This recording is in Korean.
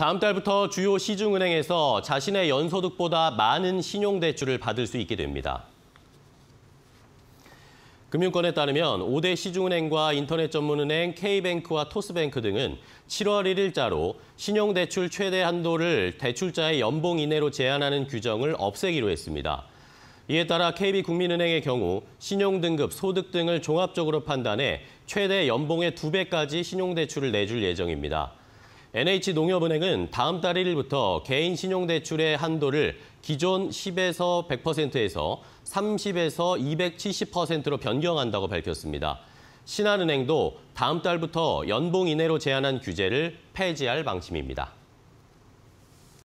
다음 달부터 주요 시중은행에서 자신의 연소득보다 많은 신용대출을 받을 수 있게 됩니다. 금융권에 따르면 5대 시중은행과 인터넷 전문은행 K뱅크와 토스뱅크 등은 7월 1일자로 신용대출 최대 한도를 대출자의 연봉 이내로 제한하는 규정을 없애기로 했습니다. 이에 따라 KB국민은행의 경우 신용등급, 소득 등을 종합적으로 판단해 최대 연봉의 2배까지 신용대출을 내줄 예정입니다. NH농협은행은 다음 달 1일부터 개인 신용대출의 한도를 기존 10에서 100%에서 30에서 270%로 변경한다고 밝혔습니다. 신한은행도 다음 달부터 연봉 이내로 제한한 규제를 폐지할 방침입니다.